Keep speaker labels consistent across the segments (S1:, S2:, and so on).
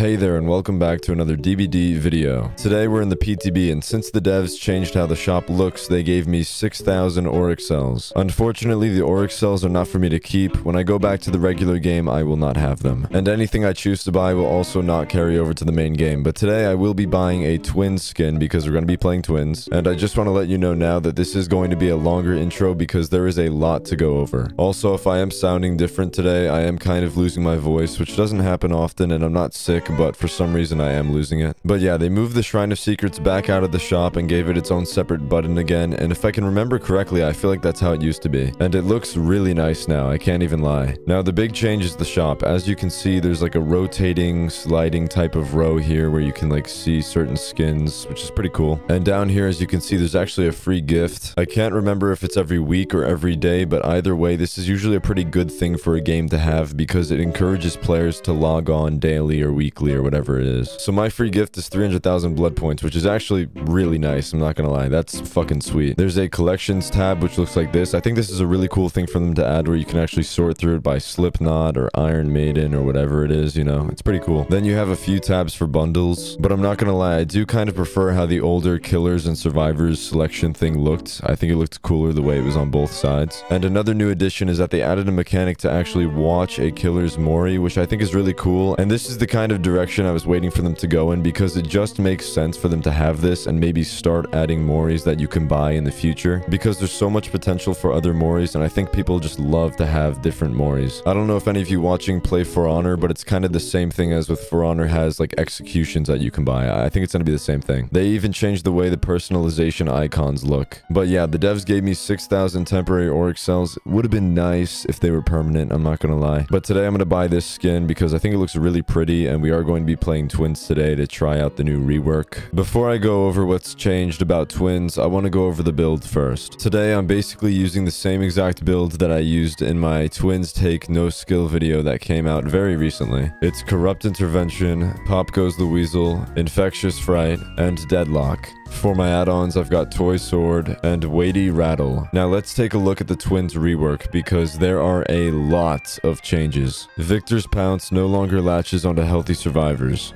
S1: Hey there and welcome back to another DBD video. Today we're in the PTB and since the devs changed how the shop looks, they gave me 6,000 Auric Cells. Unfortunately, the Auric Cells are not for me to keep. When I go back to the regular game, I will not have them. And anything I choose to buy will also not carry over to the main game. But today I will be buying a twin skin because we're going to be playing twins. And I just want to let you know now that this is going to be a longer intro because there is a lot to go over. Also, if I am sounding different today, I am kind of losing my voice, which doesn't happen often and I'm not sick, but for some reason I am losing it. But yeah, they moved the Shrine of Secrets back out of the shop and gave it its own separate button again, and if I can remember correctly, I feel like that's how it used to be. And it looks really nice now, I can't even lie. Now, the big change is the shop. As you can see, there's like a rotating, sliding type of row here where you can like see certain skins, which is pretty cool. And down here, as you can see, there's actually a free gift. I can't remember if it's every week or every day, but either way, this is usually a pretty good thing for a game to have because it encourages players to log on daily or weekly or whatever it is. So my free gift is 300,000 blood points, which is actually really nice. I'm not gonna lie. That's fucking sweet. There's a collections tab, which looks like this. I think this is a really cool thing for them to add where you can actually sort through it by Slipknot or Iron Maiden or whatever it is, you know. It's pretty cool. Then you have a few tabs for bundles, but I'm not gonna lie. I do kind of prefer how the older killers and survivors selection thing looked. I think it looked cooler the way it was on both sides. And another new addition is that they added a mechanic to actually watch a killer's Mori, which I think is really cool. And this is the kind of direction I was waiting for them to go in because it just makes sense for them to have this and maybe start adding Moris that you can buy in the future because there's so much potential for other Moris and I think people just love to have different Moris. I don't know if any of you watching play For Honor, but it's kind of the same thing as with For Honor has like executions that you can buy. I think it's going to be the same thing. They even changed the way the personalization icons look. But yeah, the devs gave me 6,000 temporary Auric Cells. Would have been nice if they were permanent, I'm not going to lie. But today I'm going to buy this skin because I think it looks really pretty and we are going to be playing twins today to try out the new rework. Before I go over what's changed about twins, I want to go over the build first. Today I'm basically using the same exact build that I used in my twins take no skill video that came out very recently. It's Corrupt Intervention, Pop Goes the Weasel, Infectious Fright, and Deadlock. For my add-ons, I've got Toy Sword and Weighty Rattle. Now let's take a look at the Twins rework because there are a lot of changes. Victor's Pounce no longer latches onto healthy.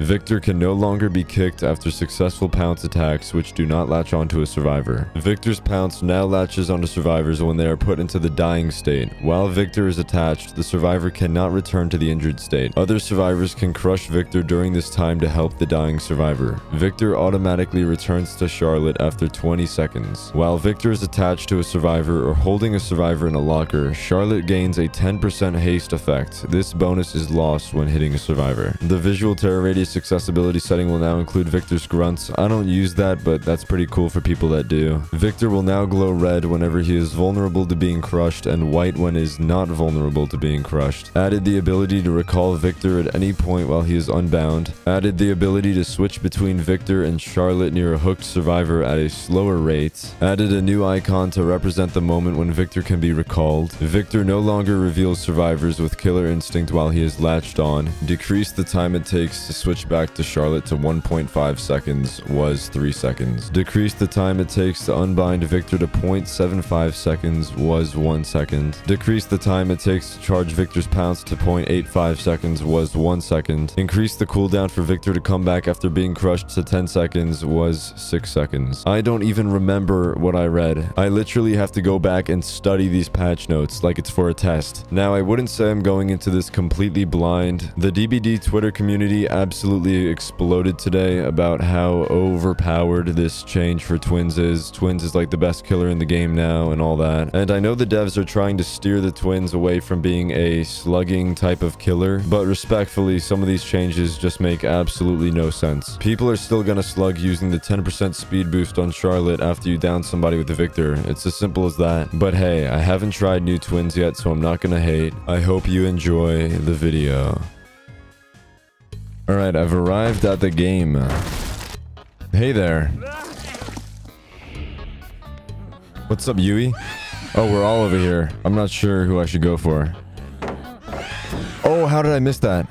S1: Victor can no longer be kicked after successful pounce attacks which do not latch onto a survivor. Victor's Pounce now latches onto survivors when they are put into the dying state. While Victor is attached, the survivor cannot return to the injured state. Other survivors can crush Victor during this time to help the dying survivor. Victor automatically returns to Charlotte after 20 seconds. While Victor is attached to a survivor or holding a survivor in a locker, Charlotte gains a 10% haste effect. This bonus is lost when hitting a survivor. The visual terror radius accessibility setting will now include Victor's grunts. I don't use that, but that's pretty cool for people that do. Victor will now glow red whenever he is vulnerable to being crushed and white when is not vulnerable to being crushed. Added the ability to recall Victor at any point while he is unbound. Added the ability to switch between Victor and Charlotte near a hooked survivor at a slower rate. Added a new icon to represent the moment when Victor can be recalled. Victor no longer reveals survivors with killer instinct while he is latched on. Decreased the time it takes to switch back to Charlotte to 1.5 seconds was 3 seconds. Decrease the time it takes to unbind Victor to 0.75 seconds was 1 second. Decrease the time it takes to charge Victor's pounce to 0.85 seconds was 1 second. Increase the cooldown for Victor to come back after being crushed to 10 seconds was 6 seconds. I don't even remember what I read. I literally have to go back and study these patch notes like it's for a test. Now, I wouldn't say I'm going into this completely blind. The DBD Twitter community absolutely exploded today about how overpowered this change for Twins is. Twins is like the best killer in the game now and all that. And I know the devs are trying to steer the Twins away from being a slugging type of killer, but respectfully, some of these changes just make absolutely no sense. People are still gonna slug using the 10% speed boost on Charlotte after you down somebody with the Victor. It's as simple as that. But hey, I haven't tried new twins yet, so I'm not gonna hate. I hope you enjoy the video. Alright, I've arrived at the game. Hey there. What's up, Yui? Oh, we're all over here. I'm not sure who I should go for. Oh, how did I miss that?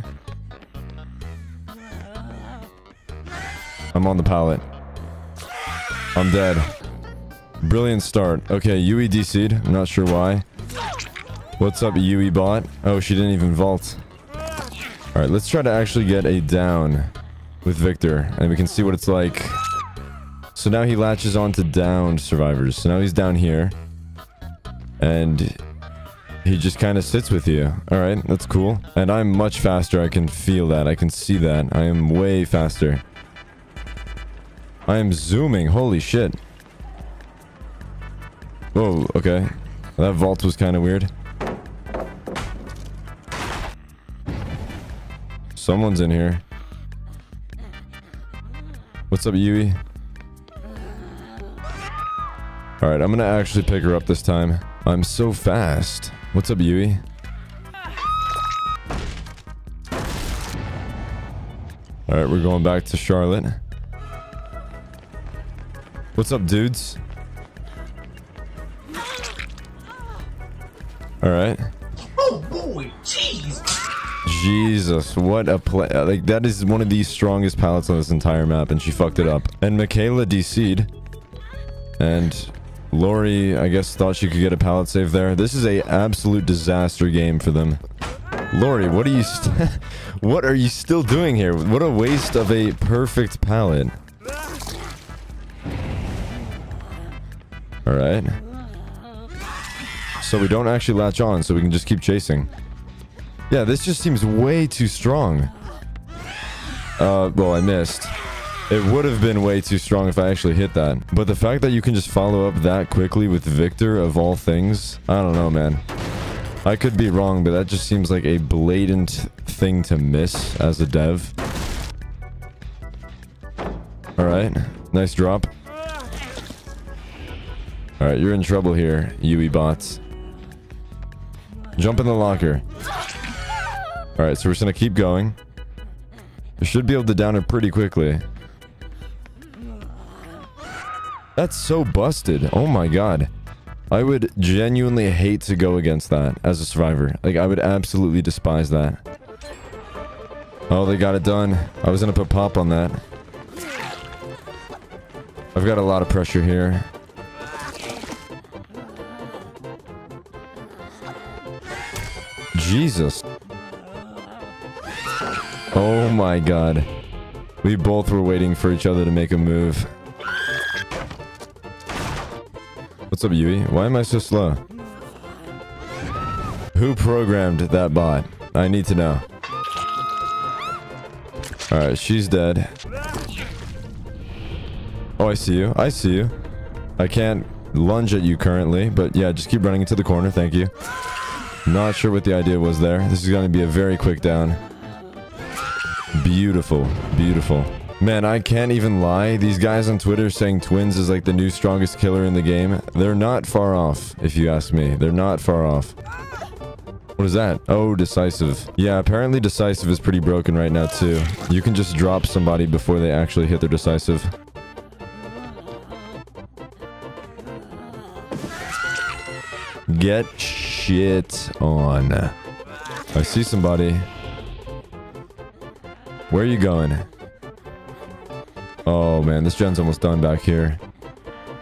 S1: I'm on the pallet. I'm dead. Brilliant start. Okay, Yui DC'd. I'm not sure why. What's up, Yui bot? Oh, she didn't even vault. All right, let's try to actually get a down with Victor, and we can see what it's like. So now he latches on to downed survivors. So now he's down here. And he just kind of sits with you. All right, that's cool. And I'm much faster. I can feel that. I can see that. I am way faster. I am zooming. Holy shit. Whoa, okay. That vault was kind of weird. Someone's in here. What's up, Yui? Alright, I'm gonna actually pick her up this time. I'm so fast. What's up, Yui? Alright, we're going back to Charlotte. What's up, dudes?
S2: Boy, jeez.
S1: Jesus, what a play. Like, that is one of the strongest pallets on this entire map, and she fucked it up. And Mikaela DC'd. And Laurie, I guess, thought she could get a pallet save there. This is a absolute disaster game for them. Laurie, what are you what are you still doing here? What a waste of a perfect pallet. Alright. So we don't actually latch on, so we can just keep chasing. Yeah, this just seems way too strong. Uh, well, I missed. It would have been way too strong if I actually hit that. But the fact that you can just follow up that quickly with Victor of all things, I don't know, man. I could be wrong, but that just seems like a blatant thing to miss as a dev. Alright, nice drop. Alright, you're in trouble here, Yui bots. Jump in the locker. Alright, so we're just gonna keep going. We should be able to down her pretty quickly. That's so busted. Oh my god. I would genuinely hate to go against that as a survivor. Like, I would absolutely despise that. Oh, they got it done. I was gonna put pop on that. I've got a lot of pressure here. Jesus. Oh my god. We both were waiting for each other to make a move. What's up, Yui? Why am I so slow? Who programmed that bot? I need to know. Alright, she's dead. Oh, I see you. I see you. I can't lunge at you currently, but yeah, just keep running into the corner. Thank you. Not sure what the idea was there. This is going to be a very quick down. Beautiful. Beautiful. Man, I can't even lie. These guys on Twitter saying Twins is like the new strongest killer in the game. They're not far off, if you ask me. They're not far off. What is that? Oh, decisive. Yeah, apparently decisive is pretty broken right now, too. You can just drop somebody before they actually hit their decisive. Get shit on. I see somebody. Where are you going? Oh man, this gen's almost done back here.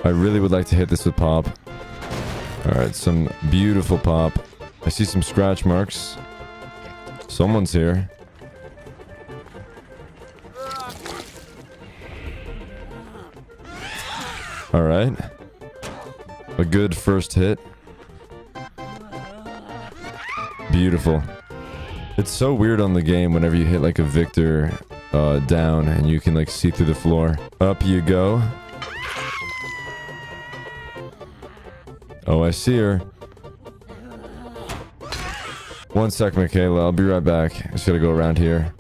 S1: I really would like to hit this with pop. Alright, some beautiful pop. I see some scratch marks. Someone's here. Alright. A good first hit. Beautiful. It's so weird on the game whenever you hit like a Victor uh, down and you can like see through the floor. Up you go. Oh, I see her. One sec, Mikaela. I'll be right back. I just gotta go around here.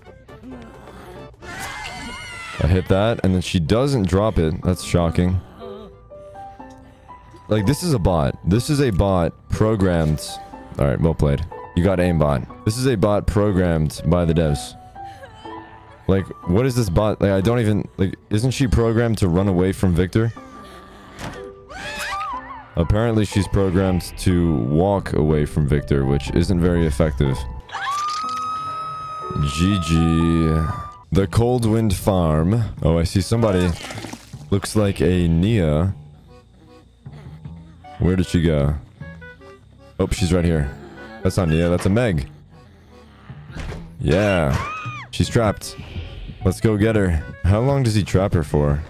S1: I hit that, and then she doesn't drop it. That's shocking. Like, this is a bot. This is a bot programmed... Alright, well played. You got aimbot. This is a bot programmed by the devs. Like, what is this bot? Like, I don't even... Like, isn't she programmed to run away from Victor? Apparently, she's programmed to walk away from Victor, which isn't very effective. GG. The Coldwind Farm. Oh, I see somebody. Looks like a Nea. Where did she go? Oh, she's right here. That's not Nea, that's a Meg. Yeah. She's trapped. Let's go get her. How long does he trap her for?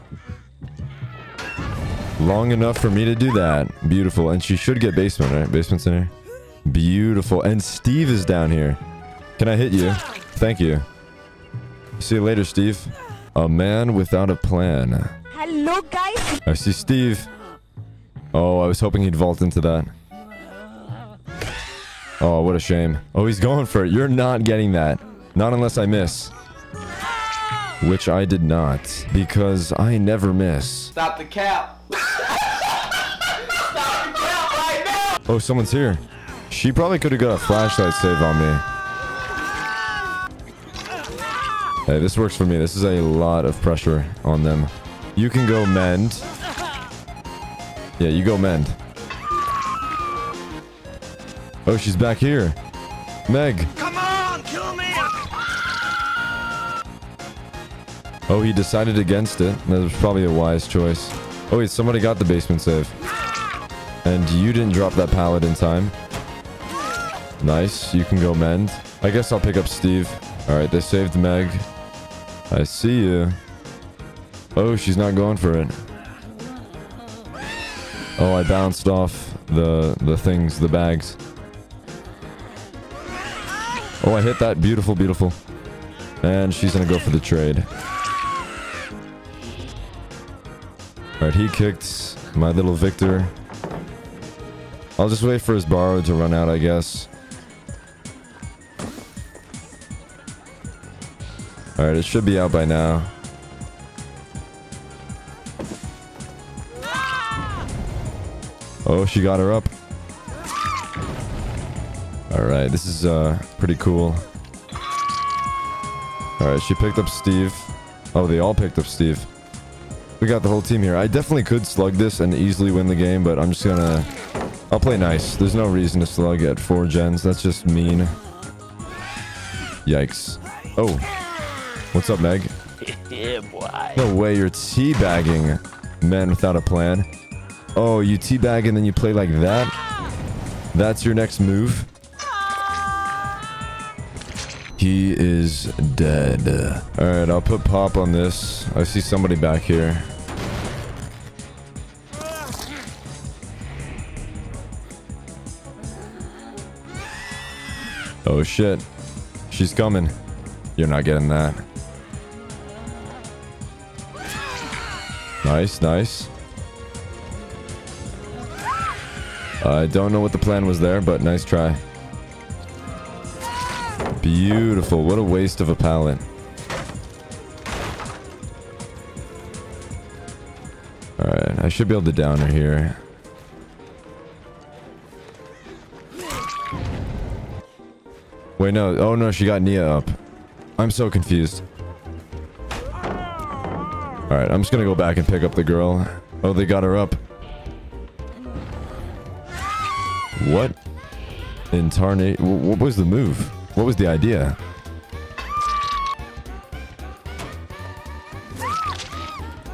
S1: Long enough for me to do that. Beautiful. And she should get basement, right? Basement's in here. Beautiful. And Steve is down here. Can I hit you? Thank you. See you later, Steve. A man without a plan.
S3: Hello, guys.
S1: I see Steve. Oh, I was hoping he'd vault into that. Oh, what a shame. Oh, he's going for it. You're not getting that. Not unless I miss. Which I did not. Because I never miss.
S4: Stop the cap. Stop the cap right now.
S1: Oh, someone's here. She probably could have got a flashlight save on me. Hey, this works for me. This is a lot of pressure on them. You can go mend. Yeah, you go mend. Oh, she's back here. Meg.
S2: Come on, kill me!
S1: Oh, he decided against it. That was probably a wise choice. Oh, wait, somebody got the basement save. And you didn't drop that pallet in time. Nice. You can go mend. I guess I'll pick up Steve. Alright, they saved Meg. I see you. Oh, she's not going for it. Oh, I bounced off the the things, the bags. Oh, I hit that. Beautiful, beautiful. And she's gonna go for the trade. Alright, he kicked my little Victor. I'll just wait for his borrow to run out, I guess. Alright, it should be out by now. Oh, she got her up. Alright, this is uh pretty cool. Alright, she picked up Steve. Oh, they all picked up Steve. We got the whole team here. I definitely could slug this and easily win the game, but I'm just gonna... I'll play nice. There's no reason to slug at four gens. That's just mean. Yikes. Oh. What's up, Meg?
S2: Yeah, boy.
S1: No way, you're teabagging men without a plan. Oh, you teabag and then you play like that? That's your next move? He is dead. Alright, I'll put pop on this. I see somebody back here. Oh shit. She's coming. You're not getting that. Nice, nice. I don't know what the plan was there, but nice try. Beautiful. What a waste of a pallet. Alright, I should be able to down her here. Wait, no. Oh, no, she got Nea up. I'm so confused. Alright, I'm just gonna go back and pick up the girl. Oh, they got her up. What? In Tarnate... What was the move? What was the idea?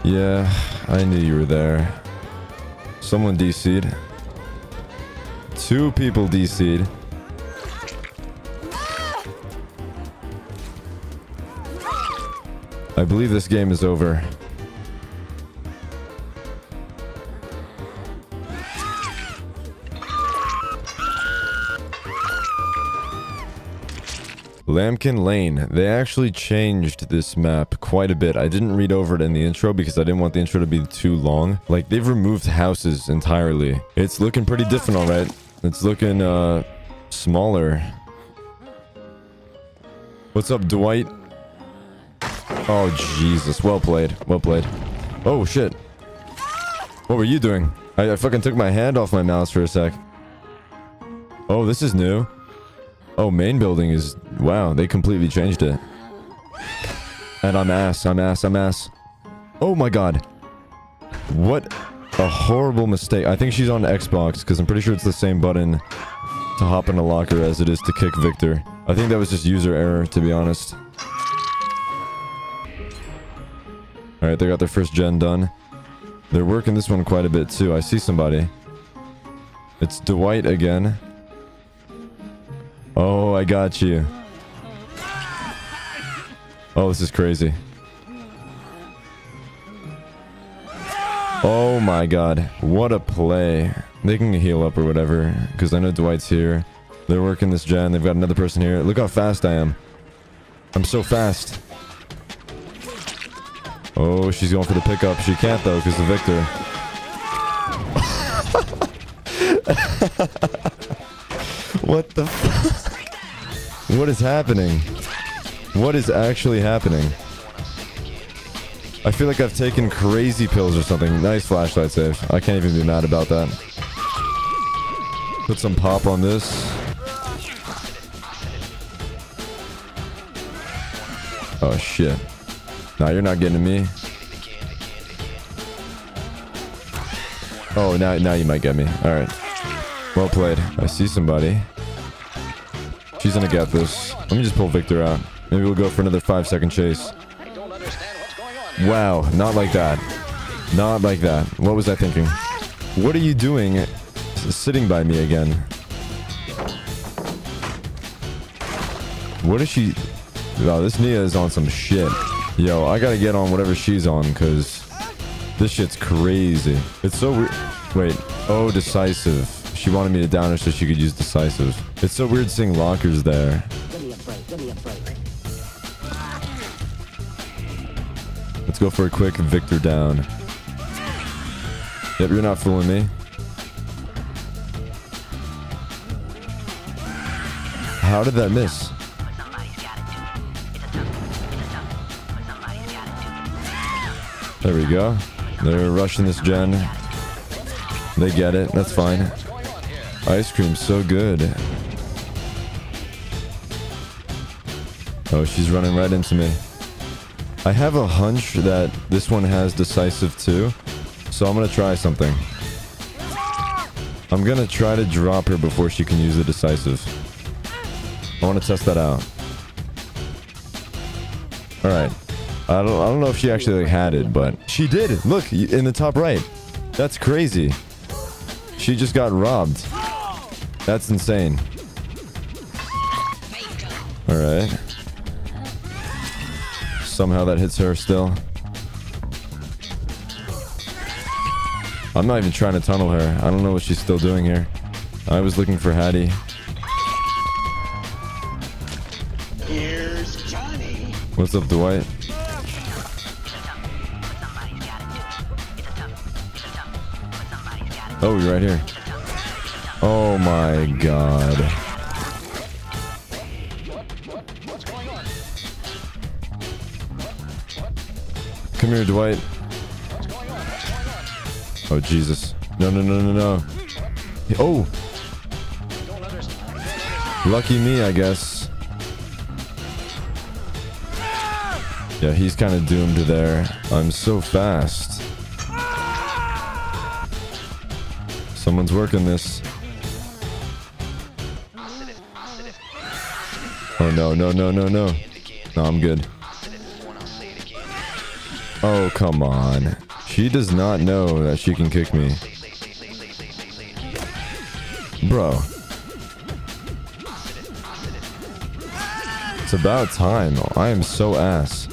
S1: Yeah, I knew you were there. Someone DC'd. Two people DC'd. I believe this game is over. Lambkin Lane. They actually changed this map quite a bit. I didn't read over it in the intro because I didn't want the intro to be too long. Like, they've removed houses entirely. It's looking pretty different, alright. It's looking, uh, smaller. What's up, Dwight? Oh, Jesus. Well played. Well played. Oh, shit. What were you doing? I, I fucking took my hand off my mouse for a sec. Oh, this is new. Oh, main building is... Wow, they completely changed it. And I'm ass, I'm ass, I'm ass. Oh my god. What a horrible mistake. I think she's on Xbox, because I'm pretty sure it's the same button to hop in a locker as it is to kick Victor. I think that was just user error, to be honest. Alright, they got their first gen done. They're working this one quite a bit, too. I see somebody. It's Dwight again. Oh, I got you. Oh, this is crazy. Oh my god. What a play. They can heal up or whatever. Because I know Dwight's here. They're working this gen. They've got another person here. Look how fast I am. I'm so fast. Oh, she's going for the pickup. She can't though because the Victor. what the What is happening? What is actually happening? I feel like I've taken crazy pills or something. Nice flashlight save. I can't even be mad about that. Put some pop on this. Oh shit. Nah, you're not getting me. Oh, now, now you might get me. Alright. Well played. I see somebody. She's gonna get this. Let me just pull Victor out. Maybe we'll go for another five second chase. Wow, not like that. Not like that. What was I thinking? What are you doing sitting by me again? What is she... Wow, this Nea is on some shit. Yo, I gotta get on whatever she's on, because this shit's crazy. It's so weird. Wait. Oh, decisive. She wanted me to down her so she could use decisive. It's so weird seeing lockers there. Let's go for a quick Victor down. Yep, you're not fooling me. How did that miss? There we go. They're rushing this gen. They get it. That's fine. Ice cream's so good. Oh, she's running right into me. I have a hunch that this one has decisive too. So I'm to try something. I'm to try to drop her before she can use the decisive. I want to test that out. Alright. I don't, I don't know if she actually like, had it, but she did. Look, in the top right. That's crazy. She just got robbed. That's insane. Alright. Somehow that hits her still. I'm not even trying to tunnel her. I don't know what she's still doing here. I was looking for Haddie.
S2: Here's Johnny.
S1: What's up, Dwight? Oh, you're right here. Oh my god. Come here, Dwight. Oh, Jesus. No, no, no, no, no. Oh! Lucky me, I guess. Yeah, he's kind of doomed there. I'm so fast. Someone's working this. Oh, no, no, no, no, no. No, I'm good. Oh, come on. She does not know that she can kick me. Bro. It's about time. I am so ass.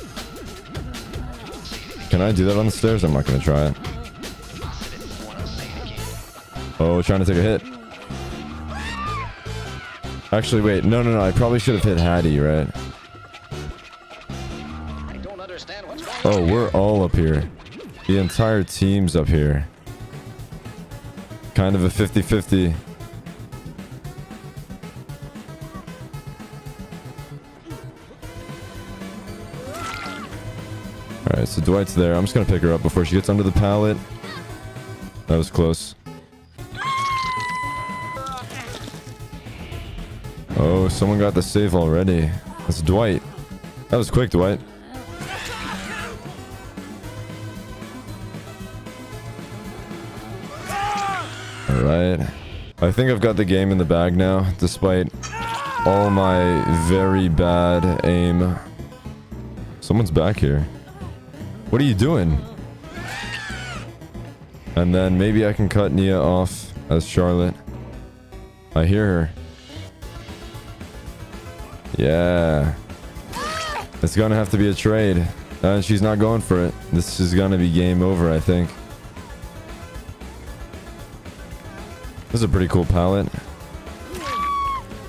S1: Can I do that on the stairs? I'm not to try it. Oh, trying to take a hit. Actually, wait. No, no, no. I probably should have hit Haddie, right? Oh, we're all up here. The entire team's up here. Kind of a 50-50. Alright, so Dwight's there. I'm just gonna pick her up before she gets under the pallet. That was close. Someone got the save already. That's Dwight. That was quick, Dwight. Alright. I think I've got the game in the bag now, despite all my very bad aim. Someone's back here. What are you doing? And then maybe I can cut Nea off as Charlotte. I hear her. Yeah. It's gonna have to be a trade. And she's not going for it. This is gonna be game over, I think. This is a pretty cool palette.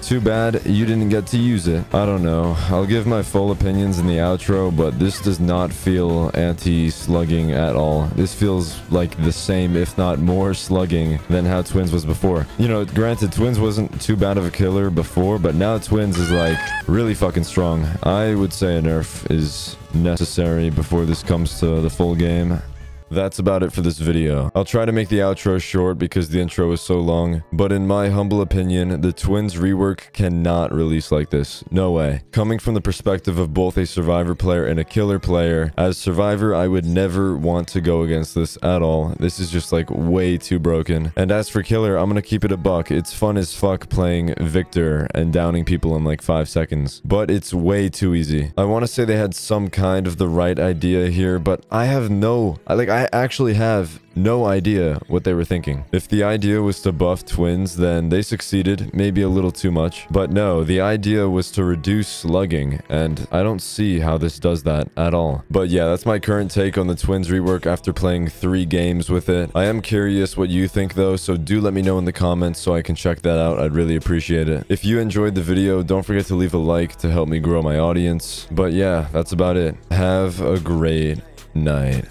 S1: Too bad you didn't get to use it. I don't know. I'll give my full opinions in the outro, but this does not feel anti-slugging at all. This feels like the same, if not more slugging than how Twins was before. You know, granted, Twins wasn't too bad of a killer before, but now Twins is like really fucking strong. I would say a nerf is necessary before this comes to the full game. That's about it for this video. I'll try to make the outro short because the intro is so long, but in my humble opinion, the Twins rework cannot release like this. No way. Coming from the perspective of both a Survivor player and a Killer player, as Survivor, I would never want to go against this at all. This is just like way too broken. And as for Killer, I'm gonna keep it a buck. It's fun as fuck playing Victor and downing people in like 5 seconds, but it's way too easy. I want to say they had some kind of the right idea here, but I have no... I like actually have no idea what they were thinking. If the idea was to buff twins, then they succeeded, maybe a little too much. But no, the idea was to reduce slugging, and I don't see how this does that at all. But yeah, that's my current take on the twins rework after playing three games with it. I am curious what you think though, so do let me know in the comments so I can check that out. I'd really appreciate it. If you enjoyed the video, don't forget to leave a like to help me grow my audience. But yeah, that's about it. Have a great night.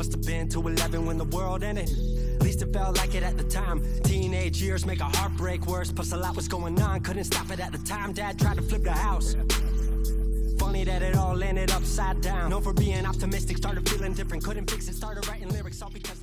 S3: Must have been to 11 when the world ended. At least it felt like it at the time. Teenage years make a heartbreak worse. Plus, a lot was going on. Couldn't stop it at the time. Dad tried to flip the house. Funny that it all ended upside down. Known for being optimistic, started feeling different. Couldn't fix it, started writing lyrics all because.